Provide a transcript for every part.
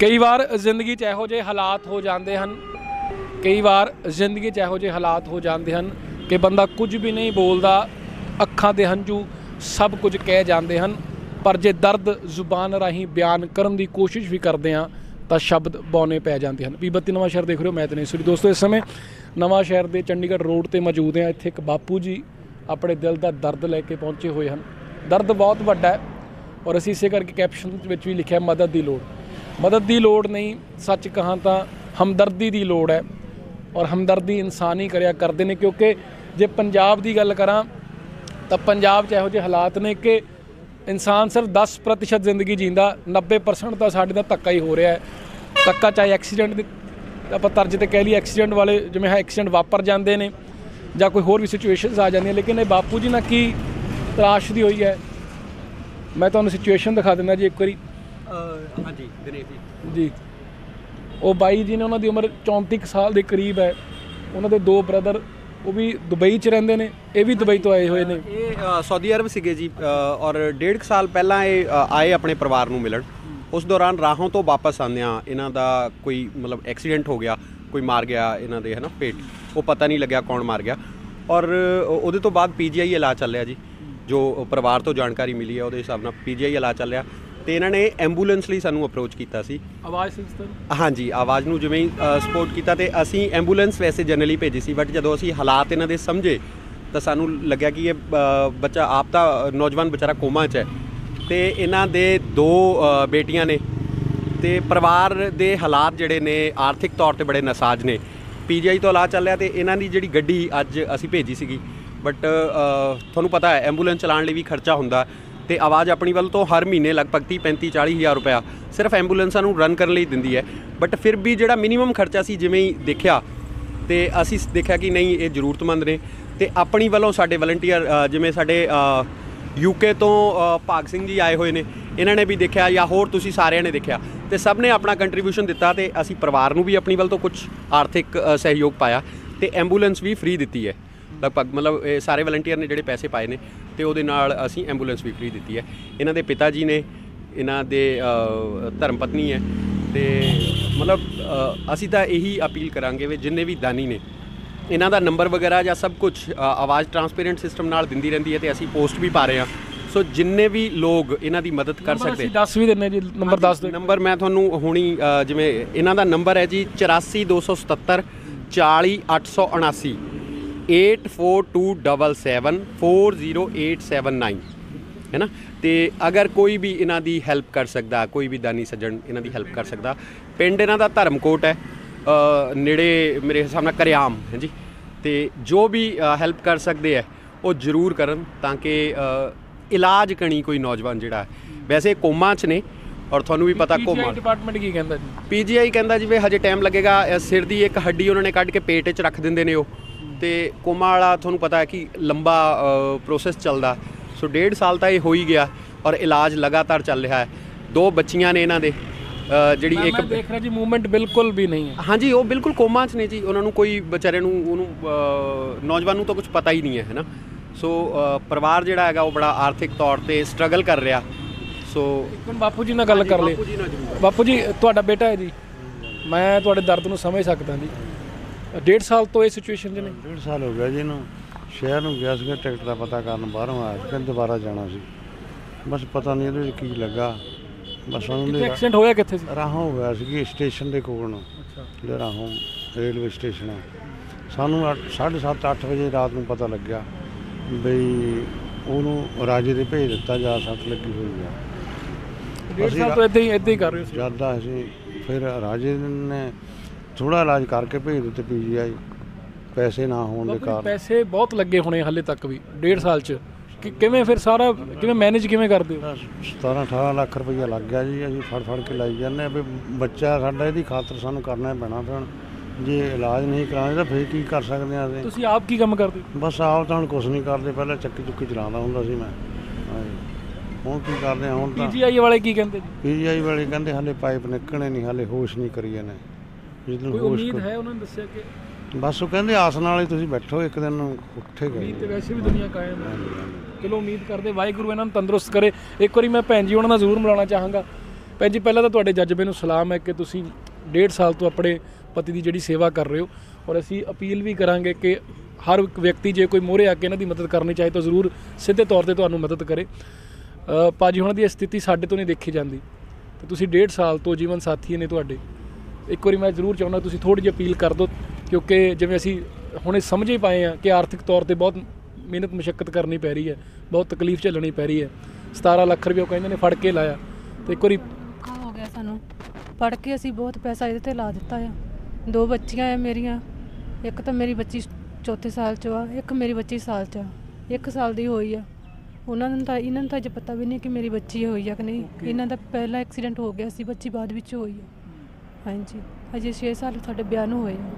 ਕਈ ਵਾਰ ਜ਼ਿੰਦਗੀ 'ਚ ਇਹੋ ਜਿਹੇ ਹਾਲਾਤ ਹੋ ਜਾਂਦੇ ਹਨ, ਕਈ ਵਾਰ ਜ਼ਿੰਦਗੀ 'ਚ ਇਹੋ ਜਿਹੇ ਹਾਲਾਤ ਹੋ ਜਾਂਦੇ ਹਨ ਕਿ ਬੰਦਾ ਕੁਝ ਵੀ ਨਹੀਂ ਬੋਲਦਾ, ਅੱਖਾਂ ਦੇ ਹੰਝੂ ਸਭ ਕੁਝ ਕਹਿ ਜਾਂਦੇ ਹਨ, ਪਰ ਜੇ ਦਰਦ ਜ਼ੁਬਾਨ ਰਾਹੀਂ ਬਿਆਨ ਕਰਨ ਦੀ ਕੋਸ਼ਿਸ਼ ਵੀ ਕਰਦੇ ਹਾਂ, ਤਾਂ ਸ਼ਬਦ ਬੌਨੇ ਪੈ ਜਾਂਦੇ ਹਨ। ਵੀ ਬੱਤੀ ਨਵਾਂ ਸ਼ਹਿਰ ਦੇਖ ਰਹੇ ਹੋ, ਮੈਂ ਤੇ ਨਹੀਂ ਦੋਸਤੋ, ਇਸ ਸਮੇਂ ਨਵਾਂ ਸ਼ਹਿਰ ਦੇ ਚੰਡੀਗੜ੍ਹ ਰੋਡ ਤੇ ਮੌਜੂਦ ਹਾਂ। ਇੱਥੇ ਇੱਕ ਬਾਪੂ ਜੀ ਆਪਣੇ ਦਿਲ ਦਾ ਦਰਦ ਲੈ ਕੇ ਪਹੁੰਚੇ ਹੋਏ ਹਨ। ਦਰਦ ਬਹੁਤ ਵੱਡਾ ਹੈ ਔਰ ਅਸੀਂ ਇਸੇ ਕਰਕੇ ਕੈਪਸ਼ਨ ਵਿੱਚ ਵੀ ਲਿਖਿਆ, ਮਦਦ ਦੀ ਲੋੜ। ਮਦਦ ਦੀ ਲੋੜ ਨਹੀਂ, ਸੱਚ ਕਹਾਂ ਤਾਂ ਹਮਦਰਦੀ ਦੀ ਲੋੜ ਹੈ ਔਰ ਹਮਦਰਦੀ ਇਨਸਾਨ ਹੀ ਕਰਿਆ ਕਰਦੇ ਨੇ ਕਿਉਂਕਿ ਜੇ ਪੰਜਾਬ ਦੀ ਗੱਲ ਕਰਾਂ ਤਾਂ ਪੰਜਾਬ 'ਚ ਇਹੋ ਜਿਹੇ ਹਾਲਾਤ ਨੇ ਕਿ ਇਨਸਾਨ ਸਿਰਫ 10% ਜ਼ਿੰਦਗੀ ਜੀਂਦਾ 90% ਤਾਂ ਸਾਡੇ ਨਾਲ ਧੱਕਾ ਹੀ ਹੋ ਰਿਹਾ ਹੈ। ਧੱਕਾ ਚਾਹੇ ਐਕਸੀਡੈਂਟ ਦੇ, ਆਪਾਂ ਤਰਜ ਤੇ ਕਹਿ ਲਈ ਐਕਸੀਡੈਂਟ ਵਾਲੇ ਜਿਵੇਂ ਹੈ ਐਕਸੀਡੈਂਟ ਵਾਪਰ ਜਾਂਦੇ ਨੇ ਜਾਂ ਕੋਈ ਹੋਰ ਵੀ ਸਿਚੁਏਸ਼ਨਸ ਆ ਜਾਂਦੀਆਂ ਲੇਕਿਨ ਇਹ ਬਾਪੂ ਜੀ ਨਾਲ ਕੀ ਤਰਾਸ਼ ਦੀ ਹੋਈ ਹੈ? ਮੈਂ ਤੁਹਾਨੂੰ ਸਿਚੁਏਸ਼ਨ ਦਿਖਾ ਦਿੰਦਾ ਜੀ ਇੱਕ ਵਾਰੀ। ਹਾਂਜੀ ਦਿਨੇਸ਼ ਜੀ। ਜੀ। ਉਹ ਬਾਈ ਜੀ ਨੇ ਉਹਨਾਂ ਦੀ ਉਮਰ 34 ਕੁ ਸਾਲ ਦੇ ਕਰੀਬ ਹੈ। ਉਹਨਾਂ ਦੇ ਦੋ ਬ੍ਰਦਰ ਉਹ ਵੀ ਦੁਬਈ 'ਚ ਰਹਿੰਦੇ ਨੇ ਇਹ ਵੀ ਦੁਬਈ ਤੋਂ ਆਏ ਹੋਏ ਨੇ। ਇਹ ਅ, ਸਾਊਦੀ ਅਰਬ ਸੀਗੇ ਜੀ ਅ, ਔਰ ਡੇਢ ਕੁ ਸਾਲ ਪਹਿਲਾਂ ਇਹ ਅ, ਆਏ ਆਪਣੇ ਪਰਿਵਾਰ ਨੂੰ ਮਿਲਣ। ਉਸ ਦੌਰਾਨ ਰਾਹੋਂ ਤੋਂ ਵਾਪਸ ਆਉਂਦਿਆਂ ਇਹਨਾਂ ਦਾ ਕੋਈ ਮਤਲਬ ਐਕਸੀਡੈਂਟ ਹੋ ਗਿਆ ਕੋਈ ਮਾਰ ਗਿਆ ਇਹਨਾਂ ਦੇ ਹਨਾ ਪੇਟ। ਉਹ ਪਤਾ ਨਹੀਂ ਲੱਗਿਆ ਕੌਣ ਮਾਰ ਗਿਆ। ਔਰ ਅ, ਉਹਦੇ ਤੋਂ ਬਾਅਦ ਪੀਜੀਆਈ ਇਲਾਜ ਚੱਲਿਆ ਜੀ। ਜੋ ਪਰਿਵਾਰ ਤੋਂ ਜਾਣਕਾਰੀ ਮਿਲੀ ਹੈ ਉਹਦੇ ਹਿਸਾਬ ਨਾਲ ਪੀਜੀਆਈ ਇਲਾਜ ਚੱਲਿਆ ਤੇ ਇਹਨਾਂ ਨੇ ਐਂਬੂਲੈਂਸ ਲਈ ਸਾਨੂੰ ਅਪਰੋਚ ਕੀਤਾ ਸੀ। ਆਵਾਜ਼ ਸਿਸਟਮ ਹਾਂਜੀ ਆਵਾਜ਼ ਨੂੰ ਜਿਵੇਂ ਸਪੋਰਟ ਕੀਤਾ ਤੇ ਅਸੀਂ ਐਂਬੂਲੈਂਸ ਵੈਸੇ ਜਨਰਲੀ ਭੇਜੀ ਸੀ ਬਟ ਜਦੋਂ ਅਸੀਂ ਹਾਲਾਤ ਇਹਨਾਂ ਦੇ ਸਮਝੇ ਤਾਂ ਸਾਨੂੰ ਲੱਗਿਆ ਕਿ ਇਹ ਬੱਚਾ ਆਪ ਤਾਂ ਨੌਜਵਾਨ ਵਿਚਾਰਾ ਕੋਮਾ 'ਚ ਹੈ। ਤੇ ਇਹਨਾਂ ਦੇ ਦੋ ਬੇਟੀਆਂ ਨੇ ਤੇ ਪਰਿਵਾਰ ਦੇ ਹਾਲਾਤ ਜਿਹੜੇ ਨੇ ਆਰਥਿਕ ਤੌਰ ਤੇ ਬੜੇ ਨਸਾਜ ਨੇ। ਪੀਜੀਆਈ ਤੋਂ ਇਲਾਜ ਚੱਲ ਰਿਹਾ ਤੇ ਇਹਨਾਂ ਦੀ ਜਿਹੜੀ ਗੱਡੀ ਅੱਜ ਅਸੀਂ ਭੇਜੀ ਸੀਗੀ ਬਟ ਤੁਹਾਨੂੰ ਪਤਾ ਹੈ ਐਂਬੂਲੈਂਸ ਚਲਾਉਣ ਲਈ ਵੀ ਖਰਚਾ ਹੁੰਦਾ। ਤੇ ਆਵਾਜ਼ ਆਪਣੀ ਵੱਲ ਤੋਂ ਹਰ ਮਹੀਨੇ ਲਗਭਗ 30 35 40 ਹਜ਼ਾਰ ਰੁਪਇਆ ਸਿਰਫ ਐਂਬੂਲੈਂਸਾਂ ਨੂੰ ਰਨ ਕਰਨ ਲਈ ਦਿੰਦੀ ਹੈ। ਬਟ ਫਿਰ ਵੀ ਜਿਹੜਾ ਮਿਨੀਮਮ ਖਰਚਾ ਸੀ ਜਿਵੇਂ ਹੀ ਦੇਖਿਆ, ਤੇ ਅਸੀਂ ਦੇਖਿਆ ਕਿ ਨਹੀਂ, ਇਹ ਜ਼ਰੂਰਤਮੰਦ ਨੇ। ਤੇ ਆਪਣੀ ਵੱਲੋਂ ਸਾਡੇ ਵਲੰਟੀਅਰ ਜਿਵੇਂ ਸਾਡੇ ਯੂਕੇ ਤੋਂ ਭਾਗ ਸਿੰਘ ਜੀ ਆਏ ਹੋਏ ਨੇ, ਇਹਨਾਂ ਨੇ ਵੀ ਦੇਖਿਆ ਜਾਂ ਹੋਰ ਤੁਸੀਂ ਸਾਰਿਆਂ ਨੇ ਦੇਖਿਆ। ਤੇ ਸਭ ਨੇ ਆਪਣਾ ਕੰਟਰੀਬਿਊਸ਼ਨ ਦਿੱਤਾ ਤੇ ਅਸੀਂ ਪਰਿਵਾਰ ਨੂੰ ਵੀ ਆਪਣੀ ਵੱਲ ਤੋਂ ਕੁਝ ਆਰਥਿਕ ਸਹਿਯੋਗ ਪਾਇਆ ਤੇ ਐਂਬੂਲੈਂਸ ਵੀ ਫ੍ਰੀ ਦਿੱਤੀ ਹੈ। ਲਗਭਗ ਮਤਲਬ ਇਹ ਸਾਰੇ ਵਲੰਟੀਅਰ ਨੇ ਜਿਹੜੇ ਪੈਸੇ ਪਾਏ ਨੇ ਤੇ ਉਹਦੇ ਨਾਲ ਅਸੀਂ ਐਂਬੂਲੈਂਸ ਵੀ ਫ੍ਰੀ ਦਿੱਤੀ ਹੈ। ਇਹਨਾਂ ਦੇ ਪਿਤਾ ਜੀ ਨੇ ਇਹਨਾਂ ਦੇ ਧਰਮ ਪਤਨੀ ਹੈ ਤੇ ਮਤਲਬ ਅਸੀਂ ਤਾਂ ਇਹੀ ਅਪੀਲ ਕਰਾਂਗੇ ਵੀ ਜਿੰਨੇ ਵੀ ਦਾਨੀ ਨੇ ਇਹਨਾਂ ਦਾ ਨੰਬਰ ਵਗੈਰਾ ਜਾਂ ਸਭ ਕੁਝ ਆਵਾਜ਼ ਟਰਾਂਸਪੇਰੈਂਟ ਸਿਸਟਮ ਨਾਲ ਦਿੰਦੀ ਰਹਿੰਦੀ ਹੈ ਤੇ ਅਸੀਂ ਪੋਸਟ ਵੀ ਪਾ ਰਹੇ ਹਾਂ। ਸੋ ਜਿੰਨੇ ਵੀ ਲੋਕ ਇਹਨਾਂ ਦੀ ਮਦਦ ਕਰ ਸਕਦੇ ਅਸੀਂ 10 ਵੀ ਦਿੰਨੇ ਜੀ ਨੰਬਰ ਦੱਸ ਦਿਓ। ਨੰਬਰ ਮੈਂ ਤੁਹਾਨੂੰ ਹੁਣੀ ਜਿਵੇਂ ਇਹਨਾਂ ਦਾ ਨੰਬਰ ਹੈ ਜੀ 84277 40879 8427740879 ਹੈ ਨਾ ਤੇ ਅਗਰ ਕੋਈ ਵੀ ਇਹਨਾਂ ਦੀ ਹੈਲਪ ਕਰ ਸਕਦਾ ਕੋਈ ਵੀ ਦਾਨੀ ਸੱਜਣ ਇਹਨਾਂ ਦੀ ਹੈਲਪ ਕਰ ਸਕਦਾ ਪਿੰਡ ਇਹਨਾਂ ਦਾ ਧਰਮਕੋਟ ਹੈ ਨੇੜੇ ਮੇਰੇ ਹਿਸਾਬ ਨਾਲ ਕਰਿਆਮ ਹੈ ਜੀ ਤੇ ਜੋ ਵੀ ਹੈਲਪ ਕਰ ਸਕਦੇ ਹੈ ਉਹ ਜ਼ਰੂਰ ਕਰਨ ਤਾਂ ਕਿ ਇਲਾਜ ਕਣੀ ਕੋਈ ਨੌਜਵਾਨ ਜਿਹੜਾ ਵੈਸੇ ਕੋਮਾ 'ਚ ਨੇ ਔਰ ਤੁਹਾਨੂੰ ਵੀ ਪਤਾ ਕੋਮਾ ਡਿਪਾਰਟਮੈਂਟ ਕੀ ਕਹਿੰਦਾ ਜੀ ਪੀਜੀਆਈ ਕਹਿੰਦਾ ਜਿਵੇਂ ਹਜੇ ਟਾਈਮ ਲੱਗੇਗਾ ਸਿਰ ਦੀ ਇੱਕ ਹੱਡੀ ਉਹਨਾਂ ਨੇ ਕੱਢ ਕੇ ਪੇਟ 'ਚ ਰੱਖ ਦਿੰਦੇ ਨੇ ਉਹ ਤੇ ਕੋਮਾ ਵਾਲਾ ਤੁਹਾਨੂੰ ਪਤਾ ਹੈ ਕਿ ਲੰਬਾ ਪ੍ਰੋਸੈਸ ਚੱਲਦਾ। ਸੋ ਡੇਢ ਸਾਲ ਤਾਂ ਇਹ ਹੋ ਹੀ ਗਿਆ ਔਰ ਇਲਾਜ ਲਗਾਤਾਰ ਚੱਲ ਰਿਹਾ ਹੈ। ਦੋ ਬੱਚੀਆਂ ਨੇ ਇਹਨਾਂ ਦੇ ਜਿਹੜੀ ਮੈਂ ਇੱਕ ਦੇਖ ਰਿਹਾ ਜੀ ਮੂਵਮੈਂਟ ਬਿਲਕੁਲ ਵੀ ਨਹੀਂ ਹੈ। ਹਾਂਜੀ ਉਹ ਬਿਲਕੁਲ ਕੋਮਾ 'ਚ ਨੇ ਜੀ। ਉਹਨਾਂ ਨੂੰ ਕੋਈ ਵਿਚਾਰੇ ਨੂੰ ਉਹਨੂੰ ਨੌਜਵਾਨ ਨੂੰ ਤਾਂ ਕੁਝ ਪਤਾ ਹੀ ਨਹੀਂ ਹੈ ਹੈਨਾ? ਸੋ ਪਰਿਵਾਰ ਜਿਹੜਾ ਹੈਗਾ ਉਹ ਬੜਾ ਆਰਥਿਕ ਤੌਰ ਤੇ ਸਟਰਗਲ ਕਰ ਰਿਹਾ। ਸੋ ਹੁਣ ਬਾਪੂ ਜੀ ਨਾਲ ਗੱਲ ਕਰ ਲਈ ਬਾਪੂ ਜੀ ਤੁਹਾਡਾ ਬੇਟਾ ਹੈ ਜੀ। ਮੈਂ ਤੁਹਾਡੇ ਦਰਦ ਨੂੰ ਸਮਝ ਸਕਦਾ ਜੀ। ਡੇਢ ਸਾਲ ਤੋਂ ਇਹ ਸਿਚੁਏਸ਼ਨ 'ਚ ਨੇ? ਡੇਢ ਸਾਲ ਹੋ ਗਿਆ ਜੀ ਇਹਨੂੰ। ਸ਼ਹਿਰ ਨੂੰ ਗਿਆ ਸੀਗਾ ਟਿਕਟ ਦਾ ਪਤਾ ਕਰਨ ਬਾਹਰੋਂ ਆਇਆ ਸੀ ਕਹਿੰਦੇ ਦੁਬਾਰਾ ਜਾਣਾ ਸੀ। ਬਸ ਪਤਾ ਨਹੀਂ ਇਹਦੇ ਵਿੱਚ ਕੀ ਲੱਗਾ। ਬਸ ਉਹਨਾਂ ਕਿੱਥੇ ਦੇ ਐਕਸੀਡੈਂਟ ਹੋਇਆ ਕਿੱਥੇ ਸੀ? ਰਾਹੋਂ ਹੋ ਗਿਆ ਸੀ ਸਟੇਸ਼ਨ ਦੇ ਕੋਲ ਨੂੰ। ਅੱਛਾ। ਜਿਹੜਾ ਰਾਹੋਂ ਰੇਲਵੇ ਸਟੇਸ਼ਨ ਹੈ। ਸਾਨੂੰ 7:30 8 ਵਜੇ ਰਾਤ ਨੂੰ ਪਤਾ ਲੱਗਿਆ ਬਈ ਉਹਨੂੰ ਰਾਜੇ ਦੇ ਭੇਜ ਦਿੱਤਾ ਜਾ ਸੱਟ ਲੱਗੀ ਹੋਈ ਆ। ਡੇਢ ਸਾਲ ਤੋਂ ਇਦਾਂ ਹੀ ਇਦਾਂ ਹੀ ਕਰ ਰਹੇ ਸੀ ਜ਼ਿਆਦਾ ਅਸੀਂ ਫਿਰ ਰਾਜੇ ਨੇ ਥੋੜਾ ਇਲਾਜ ਕਰਕੇ ਭੇਜ ਦਿੱਤੇ ਪੀਜੀਆਈ। ਪੈਸੇ ਨਾ ਹੋਣ ਦੇ ਕਾਰਨ। ਪੈਸੇ ਬਹੁਤ ਲੱਗੇ ਹੋਣੇ ਹਾਲੇ ਤੱਕ ਵੀ ਡੇਢ ਸਾਲ 'ਚ। ਕਿ ਕਿਵੇਂ ਫਿਰ ਸਾਰਾ ਕਿਵੇਂ ਮੈਨੇਜ ਕਿਵੇਂ ਕਰਦੇ ਹੋ? 17 18 ਲੱਖ ਰੁਪਈਆ ਲੱਗ ਗਿਆ ਜੀ ਅਸੀਂ ਫੜ ਫੜ ਕੇ ਲਾਈ ਜਾਂਦੇ ਆ ਵੀ ਬੱਚਾ ਸਾਡਾ ਇਹਦੀ ਖਾਤਰ ਸਾਨੂੰ ਕਰਨਾ ਪੈਣਾ ਫਿਰ ਜੇ ਇਲਾਜ ਨਹੀਂ ਕਰਾਉਂਦੇ ਤਾਂ ਫਿਰ ਕੀ ਕਰ ਸਕਦੇ ਆ ਅਸੀਂ? ਤੁਸੀਂ ਆਪ ਕੀ ਕੰਮ ਕਰਦੇ? ਬਸ ਆਪ ਤਾਂ ਹੁਣ ਕੁਝ ਨਹੀਂ ਕਰਦੇ ਪਹਿਲਾਂ ਚੱਕੀ ਚੁੱਕੀ ਚਲਾਉਂਦਾ ਹੁੰਦਾ ਸੀ ਮੈਂ। ਹੁਣ ਕੀ ਕਰਦੇ ਹੁਣ ਤਾਂ ਪੀਜੀਆਈ ਵਾਲੇ ਕੀ ਕਹਿੰਦੇ ਜੀ ਪੀਜੀਆਈ ਵਾਲੇ ਕਹਿੰਦੇ ਹਾਲੇ ਪਾਈਪ ਨਿਕਲਣੇ ਨਹੀਂ ਹਾਲੇ ਹੋਸ਼ ਨਹੀਂ ਕਰੀ ਜਾਂਦੇ। ਜਦੋਂ ਕੋਈ ਹੋਸ਼ ਉਮੀਦ ਕਰ- ਹੈ ਉਹਨਾਂ ਨੇ ਦੱਸਿਆ ਕਿ ਬਸ ਉਹ ਕਹਿੰਦੇ ਆਸ ਨਾਲ ਹੀ ਤੁਸੀਂ ਬੈਠੋ ਇੱਕ ਦਿਨ ਉੱਠੇਗਾ ਹੀ। ਉਮੀਦ ਤੇ ਵੈਸੇ ਵੀ ਦੁਨੀਆ ਕਾਇਮ ਹੈ। ਚਲੋ ਉਮੀਦ ਕਰਦੇ ਵਾਹਿਗੁਰੂ ਇਹਨਾਂ ਨੂੰ ਤੰਦਰੁਸਤ ਕਰੇ। ਇੱਕ ਵਾਰੀ ਮੈਂ ਭੈਣ ਜੀ ਉਹਨਾਂ ਨਾਲ ਜ਼ਰੂਰ ਮਿਲਾਉਣਾ ਚਾਹਾਂਗਾ। ਭੈਣ ਜੀ ਪਹਿਲਾਂ ਤਾਂ ਤੁਹਾਡੇ ਜੱਜਬੇ ਨੂੰ ਸਲਾਮ ਹੈ ਕਿ ਤੁਸੀਂ ਡੇਢ ਸਾਲ ਤੋਂ ਆਪਣੇ ਪਤੀ ਦੀ ਜਿਹੜੀ ਸੇਵਾ ਕਰ ਰਹੇ ਹੋ ਔਰ ਅਸੀਂ ਅਪੀਲ ਵੀ ਕਰਾਂਗੇ ਕਿ ਹਰ ਇੱਕ ਵਿਅਕਤੀ ਜੇ ਕੋਈ ਮੋਹਰੇ ਆ ਕੇ ਇਹਨਾਂ ਦੀ ਮਦਦ ਕਰਨੀ ਚਾਹੇ ਤਾਂ ਜ਼ਰੂਰ ਸਿੱਧੇ ਤੌਰ ਤੇ ਤੁਹਾਨੂੰ ਮਦਦ ਕਰੇ। ਅ, ਭਾਜੀ ਹੁਣਾਂ ਦੀ ਇਹ ਸਥਿਤੀ ਸਾਡੇ ਤੋਂ ਨਹੀਂ ਦੇਖੀ ਜਾਂਦੀ। ਤੇ ਤੁਸੀਂ ਡੇਢ ਸਾਲ ਤੋਂ ਜੀਵਨ ਸਾਥੀ ਨੇ ਤੁਹਾਡੇ। ਇੱਕ ਵਾਰੀ ਮੈਂ ਜ਼ਰੂਰ ਚਾਹੁੰਦਾ ਤੁਸੀਂ ਥੋੜੀ ਜਿਹੀ ਅਪੀਲ ਕਰ ਦਿਓ ਕਿਉਂਕਿ ਜਿਵੇਂ ਅਸੀਂ ਹੁਣੇ ਸਮਝ ਹੀ ਪਾਏ ਆ ਕਿ ਆਰਥਿਕ ਤੌਰ ਤੇ ਬਹੁਤ ਮਿਹਨਤ ਮੁਸ਼ਕਲ ਕਰਨੀ ਪੈ ਰਹੀ ਹੈ ਬਹੁਤ ਤਕਲੀਫ ਝੱਲਣੀ ਪੈ ਰਹੀ ਹੈ। 17 ਲੱਖ ਰੁਪਏ ਉਹ ਕਹਿੰਦੇ ਨੇ ਫੜ ਕੇ ਲਾਇਆ। ਤੇ ਇੱਕ ਵਾਰੀ ਹੋ ਗਿਆ ਸਾਨੂੰ। ਪੜ੍ਹ ਕੇ ਅਸੀਂ ਬਹੁਤ ਪੈਸਾ ਇਹਦੇ ਤੇ ਲਾ ਦਿੱਤਾ ਆ। ਦੋ ਬੱਚੀਆਂ ਆ ਮੇਰੀਆਂ ਇੱਕ ਤਾਂ ਮੇਰੀ ਬੱਚੀ ਚੌਥੇ ਸਾਲ ਚ ਆ ਇੱਕ ਮੇਰੀ ਬੱਚੀ ਸਾਲ ਚ ਆ। ਇੱਕ ਸਾਲ ਦੀ ਹੋਈ ਆ। ਉਹਨਾਂ ਨੂੰ ਤਾਂ ਇਹਨਾਂ ਨੂੰ ਤਾਂ ਅਜੇ ਪਤਾ ਵੀ ਨਹੀਂ ਕਿ ਮੇਰੀ ਬੱਚੀ ਹੋਈ ਆ ਕਿ ਨਹੀਂ। ਇਹਨਾਂ ਦਾ ਪਹਿਲਾ ਐਕਸੀਡੈਂਟ ਹੋ ਗਿਆ ਸੀ ਬੱਚੀ ਬਾਅਦ ਵਿੱਚ ਹੋਈ ਆ। ਹਾਂਜੀ। ਅਜੇ 6 ਸਾਲ ਸਾਡੇ ਵਿਆਹ ਨੂੰ ਹੋਏ ਆ।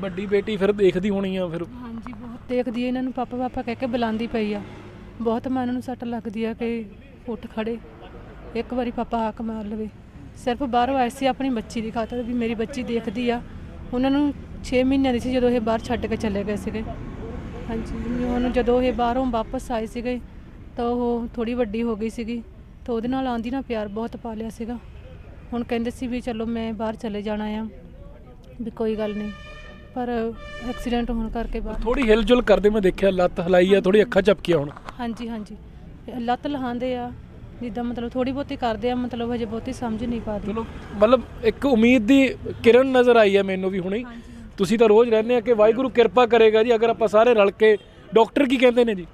ਵੱਡੀ ਬੇਟੀ ਫਿਰ ਦੇਖਦੀ ਹੋਣੀ ਆ ਫਿਰ। ਹਾਂਜੀ ਬਹੁਤ ਦੇਖਦੀ ਆ। ਇਹਨਾਂ ਨੂੰ ਪਾਪਾ ਪਾਪਾ ਕਹਿ ਕੇ ਬੁਲਾਉਂਦੀ ਪਈ ਆ। ਬਹੁਤ ਮਨ ਨੂੰ ਸੱਟ ਲੱਗਦੀ ਆ ਕਿ ਉੱਠ ਖੜੇ। ਇੱਕ ਵਾਰੀ ਪਾਪਾ ਹਾਕ ਮਾਰ ਲਵੇ। ਸਿਰਫ ਬਾਹਰੋਂ ਆਏ ਸੀ ਆਪਣੀ ਬੱਚੀ ਦੀ ਖਾਤਰ ਵੀ ਮੇਰੀ ਬੱਚੀ ਦੇਖਦੀ ਆ। ਉਹਨਾਂ ਨੂੰ 6 ਮਹੀਨਿਆਂ ਦੀ ਸੀ ਜਦੋਂ ਇਹ ਬਾਹਰ ਛੱਡ ਕੇ ਚਲੇ ਗਏ ਸੀਗੇ। ਹਾਂਜੀ ਹੁਣ ਜਦੋਂ ਇਹ ਬਾਹਰੋਂ ਵਾਪਸ ਆਏ ਸੀਗੇ ਤਾਂ ਉਹ ਥੋੜੀ ਵੱਡੀ ਹੋ ਗਈ ਸੀਗੀ। ਤਾਂ ਉਹਦੇ ਨਾਲ ਆਂਦੀ ਨਾ ਪਿਆਰ ਬਹੁਤ ਪਾ ਲਿਆ ਸੀਗਾ। ਹੁਣ ਕਹਿੰਦੇ ਸੀ ਵੀ ਚਲੋ ਮੈਂ ਬਾਹਰ ਚਲੇ ਜਾਣਾ ਆ ਵੀ ਕੋਈ ਗੱਲ ਨਹੀਂ। ਪਰ ਐਕਸੀਡੈਂਟ ਹੋਣ ਕਰਕੇ ਬਾਹਰ ਥੋੜੀ ਹਿਲਜੁਲ ਕਰਦੇ ਮੈਂ ਦੇਖਿਆ ਲੱਤ ਹਲਾਈ ਆ ਥੋੜੀ ਅੱਖਾਂ ਝਪਕੀਆਂ ਹੁਣ। ਹਾਂਜੀ ਹਾਂਜੀ। ਲੱਤ ਲਹਾਉਂਦੇ ਆ ਜਿੱਦਾਂ ਮਤਲਬ ਥੋੜੀ ਬਹੁਤੀ ਕਰਦੇ ਆ ਮਤਲਬ ਹਜੇ ਬਹੁਤੀ ਸਮਝ ਨਹੀਂ ਪਾਦੇ ਚਲੋ ਮਤਲਬ ਇੱਕ ਉਮੀਦ ਦੀ ਕਿਰਨ ਨਜ਼ਰ ਆਈ ਹੈ ਮੈਨੂੰ ਵੀ ਹੁਣੇ। ਤੁਸੀਂ ਤਾਂ ਰੋਜ਼ ਰਹਿੰਦੇ ਆ ਕਿ ਵਾਹਿਗੁਰੂ ਕਿਰਪਾ ਕਰੇਗਾ ਜੀ ਅਗਰ ਆਪਾਂ ਸਾਰੇ ਰਲ ਕੇ ਡਾਕਟਰ ਕੀ ਕਹਿੰਦੇ ਨੇ ਜੀ?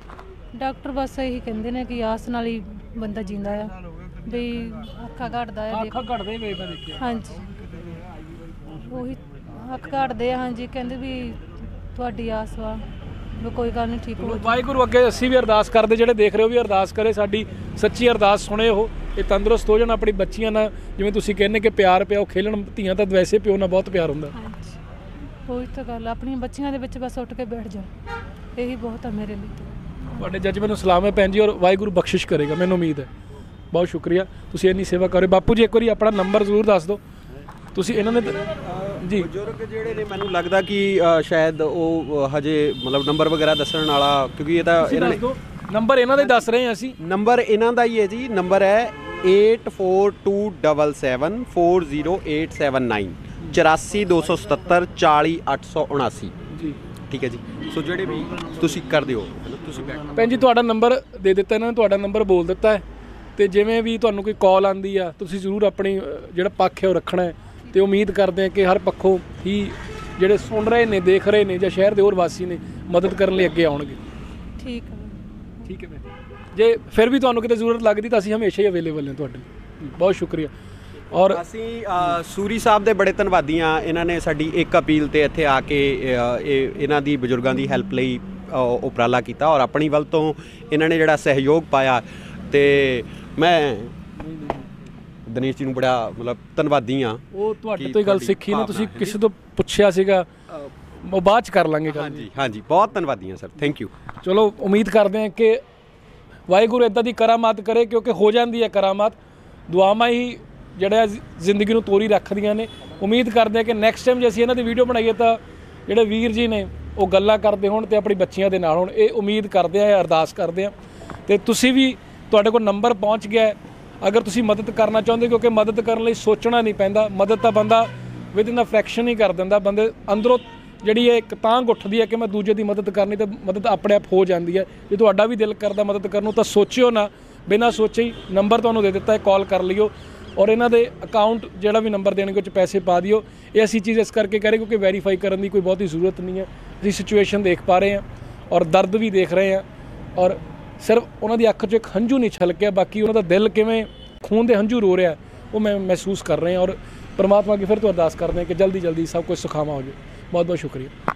ਡਾਕਟਰ ਬਸ ਇਹੀ ਕਹਿੰਦੇ ਨੇ ਕਿ ਆਸ ਨਾਲ ਹੀ ਬੰਦਾ ਜਿੰਦਾ ਆ। ਵੀ ਅੱਖਾਂ ਘਟਦਾ ਆ ਦੇਖ ਘਟਦੇ ਵੇ ਮੈਂ ਦੇਖਿਆ। ਹਾਂਜੀ। ਉਹੀ ਅੱਖ ਘਟਦੇ ਆ ਹਾਂਜੀ ਕਹਿੰਦੇ ਵੀ ਤੁਹਾਡੀ ਆਸ ਵਾ ਵੀ ਕੋਈ ਗੱਲ ਨਹੀਂ ਠੀਕ ਹੋ ਜਾਊ। ਵਾਹਿਗੁਰੂ ਅੱਗੇ ਅਸੀਂ ਵੀ ਅਰਦਾਸ ਕਰਦੇ ਜਿਹੜੇ ਦੇਖ ਰਹੇ ਹੋ ਵੀ ਅਰਦਾਸ ਕਰੇ ਸਾਡੀ ਸੱਚੀ ਅਰਦਾਸ ਸੁਣੇ ਉਹ। ਇਹ ਤੰਦਰੁਸਤ ਹੋ ਜਾਣ ਆਪਣੀ ਬੱਚੀਆਂ ਨਾਲ ਜਿਵੇਂ ਤੁਸੀਂ ਕਹਿੰਦੇ ਕਿ ਪਿਆਰ ਪਿਆ ਉਹ ਖੇਲਣ ਧੀਆਂ ਤਾਂ ਵੈਸੇ ਪਿਓ ਨਾਲ ਬਹੁਤ ਪਿਆਰ ਹੁੰਦਾ। ਹਾਂਜੀ। ਉਹੀ ਤਾਂ ਗੱਲ ਆ, ਆਪਣੀਆਂ ਬੱਚੀਆਂ ਦੇ ਵਿੱਚ ਬਸ ਉੱਠ ਕੇ ਬੈਠ ਜਾ ਇਹੀ ਬਹੁਤ ਆ ਮੇਰੇ ਲਈ। ਤਾਂ ਤੁਹਾਡੇ ਜੱਜਮੈਂਟ ਨੂੰ ਸਲਾਮ ਹੈ ਭੈਣ ਜੀ ਔਰ ਵਾਹਿਗੁਰੂ ਬਖਸ਼ਿਸ਼ ਕਰੇਗਾ ਮੈਨੂੰ ਉਮੀਦ ਹੈ। ਬਹੁਤ ਸ਼ੁਕਰੀਆ। ਤੁਸੀਂ ਇੰਨੀ ਸੇਵਾ ਕਰ ਰਹੇ। ਬਾਪੂ ਜੀ ਇੱਕ ਵਾਰੀ ਆਪਣਾ ਨੰਬਰ ਜ਼ਰੂਰ ਦੱਸ ਦਿਓ। ਤੁਸੀਂ ਇਹਨਾਂ ਨੇ ਜੀ। ਬਜ਼ੁਰਗ ਜਿਹੜੇ ਨੇ ਮੈਨੂੰ ਲੱਗਦਾ ਕਿ ਸ਼ਾਇਦ ਉਹ ਹਜੇ ਮਤਲਬ ਨੰਬਰ ਵਗੈਰਾ ਦੱਸਣ ਵਾਲਾ ਕਿਉਂਕਿ ਇਹ ਤਾਂ ਇਹਨਾਂ ਨੇ ਨੰਬਰ ਇਹਨਾਂ ਦਾ ਦੱਸ ਰਹੇ ਹਾਂ ਅਸੀਂ। ਨੰਬਰ ਇਹਨਾਂ ਦਾ ਹੀ ਹੈ ਜੀ। ਨੰਬਰ ਹੈ 8427740879 84277 40879 ਜੀ। ਠੀਕ ਹੈ ਜੀ। ਸੋ ਜਿਹੜੇ ਵੀ ਤੁਸੀਂ ਕਰ ਦਿਓ ਤੁਸੀਂ ਭੈਣ ਜੀ ਤੁਹਾਡਾ ਨੰਬਰ ਦੇ ਦਿੱਤਾ ਇਹਨਾਂ ਨੇ ਤੁਹਾਡਾ ਨੰਬਰ ਬੋਲ ਦਿੱਤਾ ਹੈ। ਤੇ ਜਿਵੇਂ ਵੀ ਤੁਹਾਨੂੰ ਕੋਈ ਕਾਲ ਆਂਦੀ ਆ ਤੁਸੀਂ ਜ਼ਰੂਰ ਆਪਣੀ ਜਿਹੜਾ ਪੱਖ ਹੈ ਉਹ ਰੱਖਣਾ ਹੈ। ਤੇ ਉਮੀਦ ਕਰਦੇ ਹਾਂ ਕਿ ਹਰ ਪੱਖੋਂ ਹੀ ਜਿਹੜੇ ਸੁਣ ਰਹੇ ਨੇ ਦੇਖ ਰਹੇ ਨੇ ਜਾਂ ਸ਼ਹਿਰ ਦੇ ਹੋਰ ਵਾਸੀ ਨੇ ਮਦਦ ਕਰਨ ਲਈ ਅੱਗੇ ਆਉਣਗੇ। ਠੀਕ ਆ ਠੀਕ ਹੈ ਜੇ। ਫਿਰ ਵੀ ਤੁਹਾਨੂੰ ਕਿਤੇ ਜ਼ਰੂਰਤ ਲੱਗਦੀ ਤਾਂ ਅਸੀਂ ਹਮੇਸ਼ਾ ਹੀ ਅਵੇਲੇਬਲ ਹਾਂ ਤੁਹਾਡੇ। ਬਹੁਤ ਸ਼ੁਕਰੀਆ। ਔਰ ਅਸੀਂ ਸੂਰੀ ਸਾਹਿਬ ਦੇ ਬੜੇ ਧੰਨਵਾਦੀ ਹਾਂ। ਇਹਨਾਂ ਨੇ ਸਾਡੀ ਇੱਕ ਅਪੀਲ ਤੇ ਇੱਥੇ ਆ ਕੇ ਇਹ ਇਹਨਾਂ ਦੀ ਬਜ਼ੁਰਗਾਂ ਦੀ ਹੈਲਪ ਲਈ ਉਪਰਾਲਾ ਕੀਤਾ। ਔਰ ਆਪਣੀ ਵੱਲ ਤੋਂ ਇਹਨਾਂ ਨੇ ਜਿਹੜਾ ਸਹਿਯੋਗ ਪਾਇਆ ਤੇ ਮੈਂ ਦਿਨੇਸ਼ ਜੀ ਨੂੰ ਬੜਾ ਮਤਲਬ ਧੰਨਵਾਦੀ ਹਾਂ ਉਹ ਤੁਹਾਡੇ ਤੋਂ ਹੀ ਗੱਲ ਸਿੱਖੀ ਨਾ ਤੁਸੀਂ ਕਿਸੇ ਤੋਂ ਪੁੱਛਿਆ ਸੀਗਾ ਉਹ ਬਾਅਦ ਚ ਕਰ ਲਾਂਗੇ ਗੱਲ। ਹਾਂਜੀ ਹਾਂਜੀ ਬਹੁਤ ਧੰਨਵਾਦੀ ਹਾਂ ਸਰ ਥੈਂਕ ਯੂ ਚਲੋ ਉਮੀਦ ਕਰਦੇ ਹਾਂ ਕਿ ਵਾਹਿਗੁਰੂ ਇਦਾਂ ਦੀ ਕਰਾਮਾਤ ਕਰੇ ਕਿਉਂਕਿ ਹੋ ਜਾਂਦੀ ਹੈ ਕਰਾਮਾਤ। ਦੁਆਵਾਂ ਹੀ ਜਿਹੜਾ ਜ਼ਿੰਦਗੀ ਨੂੰ ਤੋਰੀ ਰੱਖਦੀਆਂ ਨੇ। ਉਮੀਦ ਕਰਦੇ ਹਾਂ ਕਿ ਨੈਕਸਟ ਟਾਈਮ ਜੇ ਅਸੀਂ ਇਹਨਾਂ ਦੀ ਵੀਡੀਓ ਬਣਾਈਏ ਤਾਂ ਜਿਹੜੇ ਵੀਰ ਜੀ ਨੇ ਉਹ ਗੱਲਾਂ ਕਰਦੇ ਹੋਣ ਤੇ ਆਪਣੀ ਬੱਚੀਆਂ ਦੇ ਨਾਲ ਹੋਣ। ਇਹ ਉਮੀਦ ਕਰਦੇ ਆ ਅਰਦਾਸ ਕਰਦੇ ਆ ਤੇ ਤੁਸੀਂ ਵੀ ਤੁਹਾਡੇ ਕੋਲ ਨੰਬਰ ਪਹੁੰਚ ਗਿਆ ਅਗਰ ਤੁਸੀਂ ਮਦਦ ਕਰਨਾ ਚਾਹੁੰਦੇ ਕਿਉਂਕਿ ਮਦਦ ਕਰਨ ਲਈ ਸੋਚਣਾ ਨਹੀਂ ਪੈਂਦਾ, ਮਦਦ ਤਾਂ ਬੰਦਾ ਵਿਦ ਇਨ ਫ੍ਰੈਕਸ਼ਨ ਹੀ ਕਰ ਦਿੰਦਾ। ਬੰਦੇ ਅੰਦਰੋਂ ਜਿਹੜੀ ਇਹ ਇੱਕ ਤਾਂਘ ਉੱਠਦੀ ਹੈ ਕਿ ਮੈਂ ਦੂਜੇ ਦੀ ਮਦਦ ਕਰਨੀ ਤੇ ਮਦਦ ਆਪਣੇ ਆਪ ਹੋ ਜਾਂਦੀ ਹੈ। ਜੇ ਤੁਹਾਡਾ ਵੀ ਦਿਲ ਕਰਦਾ ਮਦਦ ਕਰਨ ਨੂੰ, ਤਾਂ ਸੋਚਿਓ ਨਾ। ਬਿਨਾਂ ਸੋਚੇ ਹੀ ਨੰਬਰ ਤੁਹਾਨੂੰ ਦੇ ਦਿੱਤਾ ਹੈ, ਕਾਲ ਕਰ ਲਿਓ। ਔਰ ਇਹਨਾਂ ਦੇ ਅਕਾਊਂਟ ਜਿਹੜਾ ਵੀ ਨੰਬਰ ਦੇਣਗੇ, ਉਹ 'ਚ ਪੈਸੇ ਪਾ ਦਿਓ। ਇਹ ਅਸੀਂ ਚੀਜ਼ ਇਸ ਕਰਕੇ ਕਰ ਰਹੇ ਕਿਉਂਕਿ ਵੈਰੀਫਾਈ ਕਰਨ ਦੀ ਕੋਈ ਬਹੁਤੀ ਜ਼ਰੂਰਤ ਨਹੀਂ ਹੈ। ਅਸੀਂ ਸਿਚੁਏਸ਼ਨ ਦੇਖ ਪਾ ਰਹੇ ਹਾਂ ਔਰ ਦਰਦ ਵੀ ਦੇਖ ਰਹੇ ਹਾਂ ਔਰ ਸਿਰਫ ਉਹਨਾਂ ਦੀ ਅੱਖ 'ਚ ਇੱਕ ਹੰਝੂ ਨਹੀਂ ਛਲਕਿਆ, ਬਾਕੀ ਉਹਨਾਂ ਦਾ ਦਿਲ ਕਿਵੇਂ ਖੂਨ ਦੇ ਹੰਝੂ ਰੋ ਰਿਹਾ, ਉਹ ਮੈਂ ਮਹਿਸੂਸ ਕਰ ਰਹੇ ਹਾਂ ਔਰ ਪਰਮਾਤਮਾ ਅੱਗੇ ਫਿਰ ਤੋਂ ਅਰਦਾਸ ਕਰਦੇ ਹਾਂ ਕਿ ਜਲਦੀ ਜਲਦੀ ਸਭ ਕੁਝ ਸੁਖਾਵਾਂ ਹੋ ਜਾਵੇ। ਬਹੁਤ ਬਹੁਤ ਸ਼ੁਕਰੀਆ।